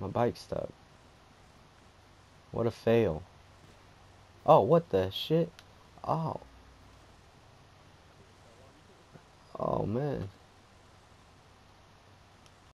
My bike stuck. What a fail. Oh, what the shit? Oh. Oh, man.